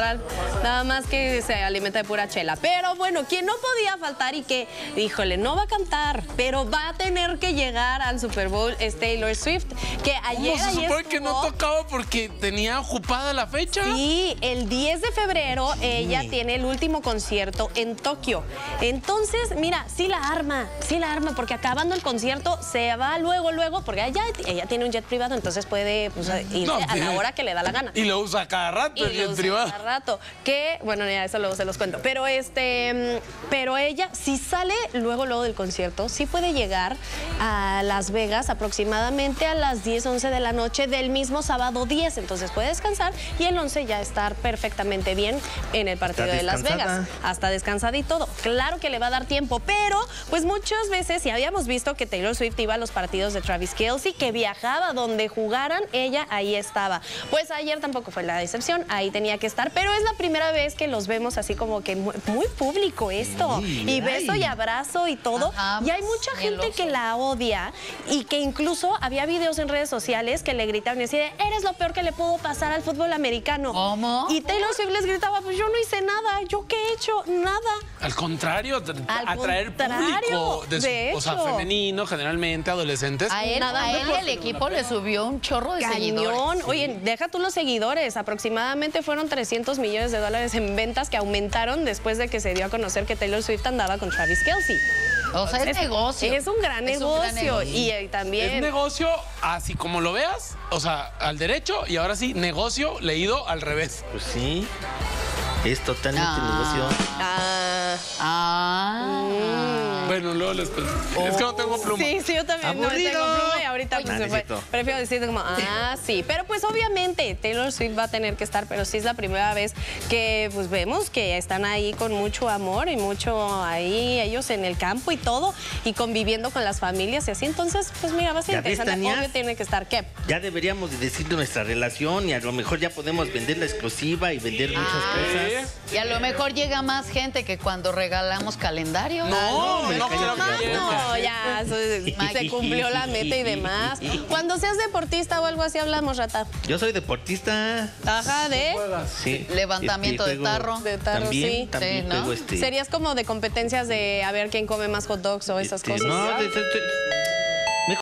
astral. Nada más que se alimenta de pura chela. Pero bueno, quien no podía faltar y que, híjole, no va a cantar, pero va a tener que llegar al Super Bowl es Taylor Swift, que ayer... ¿Cómo se supone que no tocaba porque tenía ocupada la fecha? Sí, el 10 de febrero ella tiene el último concierto en Tokio. Entonces, mira, sí la arma, sí la arma, porque acabando el concierto se va luego, luego, porque ella, ella tiene un jet privado, entonces puede pues, No, a la hora que le da la gana. Y lo usa cada rato Y el jet privado. Rato. Que, bueno, ya eso luego se los cuento. Pero este, pero ella, si sale luego, luego del concierto, sí puede llegar a Las Vegas aproximadamente a las 10, 11 de la noche del mismo sábado 10. Entonces puede descansar y el 11 ya estar perfectamente bien en el partido Está de Las. Vegas. Hasta descansada y todo. Claro que le va a dar tiempo, pero pues muchas veces, y habíamos visto que Taylor Swift iba a los partidos de Travis Kelsey, que viajaba donde jugaran, ella ahí estaba. Pues ayer tampoco fue la excepción, ahí tenía que estar, pero es la primera vez que los vemos así como que muy, muy público esto. Sí, y beso ay. y abrazo y todo. Ajá, y hay mucha gente mieloso. que la odia y que incluso había videos en redes sociales que le gritaban y decían, eres lo peor que le pudo pasar al fútbol americano. ¿Cómo? Y Taylor Swift les gritaba, pues yo no hice nada, ¿yo qué he hecho? Nada. Al contrario, tra- Al atraer contrario, público, de su- de o sea, femenino, generalmente adolescentes. A él, Nada a él el equipo le subió un chorro de Cañón. seguidores. Oye, deja tú los seguidores. Aproximadamente fueron 300 millones de dólares en ventas que aumentaron después de que se dio a conocer que Taylor Swift andaba con Travis Kelsey. O sea, es, negocio. Es un gran Es un negocio. gran negocio. Y eh, Es también. negocio así como lo veas, o sea, al derecho y ahora sí, negocio leído al revés. Pues sí. Es totalmente Ah. negocio. Ah. Bueno, luego les cuento. Es que no tengo pluma. Sí, sí, yo también no Aburrido. tengo pluma y ahorita pues, Nah, se fue. Prefiero decir como, ah, sí. Pero pues obviamente Taylor Swift va a tener que estar, pero sí es la primera vez que pues vemos que están ahí con mucho amor y mucho ahí ellos en el campo y todo y conviviendo con las familias y así. Entonces, pues mira, va a ser ¿Ya ves, interesante. Obvio tiene que estar. ¿Qué? Ya deberíamos de decir nuestra relación y a lo mejor ya podemos vender la exclusiva y vender muchas cosas. Y a lo mejor llega más gente que cuando regalamos calendario. No, no, cállate no, ya se, cumplió la meta y demás. Cuando seas deportista o algo así hablamos, Rata. Yo soy deportista. Ajá, de... Sí. Levantamiento de tarro. De tarro, también, sí. También Sí, ¿no? juego este. Serías como de competencias de a ver quién come más hot dogs o esas este, cosas. No, de- de- de-